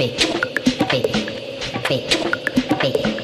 big, big, big, big.